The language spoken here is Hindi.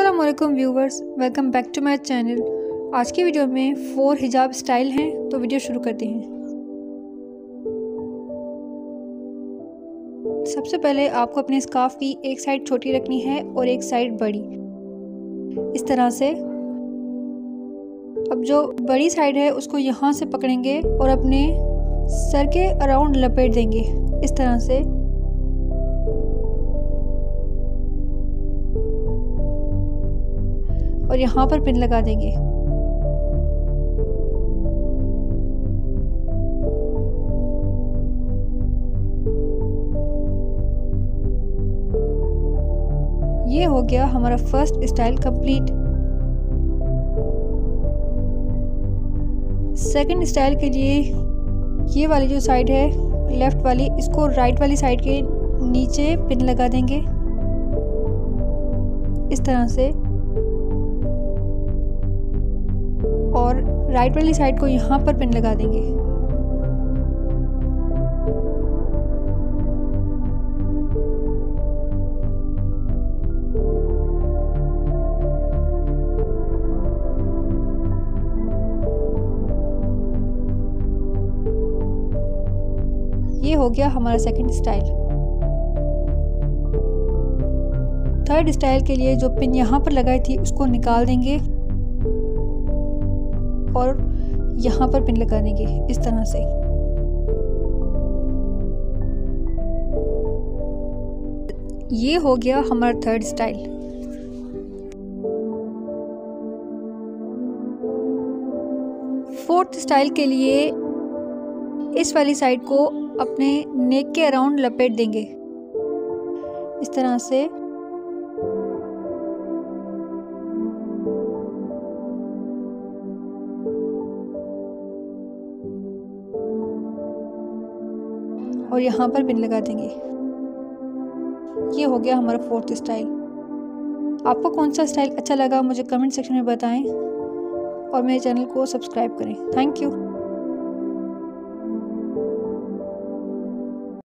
Aslam viewers welcome back to my channel आज की वीडियो में फोर हिजाब स्टाइल हैं तो वीडियो शुरू करते हैं। सबसे पहले आपको अपने स्काफ की एक साइड छोटी रखनी है और एक साइड बड़ी। इस तरह से। अब जो बड़ी साइड है, उसको यहाँ से पकड़ेंगे और अपने सर के अराउंड लपेट देंगे। इस तरह से। और यहाँ पर पिन लगा देंगे। ये हो गया हमारा first style complete second style के लिए ये वाली जो साइड है लेफ़्ट वाली, इसको राइट वाली साइड के नीचे पिन लगा देंगे। इस तरह से। और राइट वाली साइड को यहाँ पर पिन लगा देंगे। ये हो गया हमारा सेकंड स्टाइल थर्ड स्टाइल के लिए जो पिन यहाँ पर लगाई थी, उसको निकाल देंगे। और यहाँ पर पिन लगा देंगे इस तरह से। ये हो गया हमारा थर्ड स्टाइल फोर्थ स्टाइल के लिए इस वाली साइड को अपने नेक के अराउंड लपेट देंगे। इस तरह से और यहाँ पर पिन लगा देंगे। ये हो गया हमारा फोर्थ स्टाइल आपको कौन सा स्टाइल अच्छा लगा मुझे कमेंट सेक्शन में बताएँ और मेरे चैनल को सब्सक्राइब करें। Thank you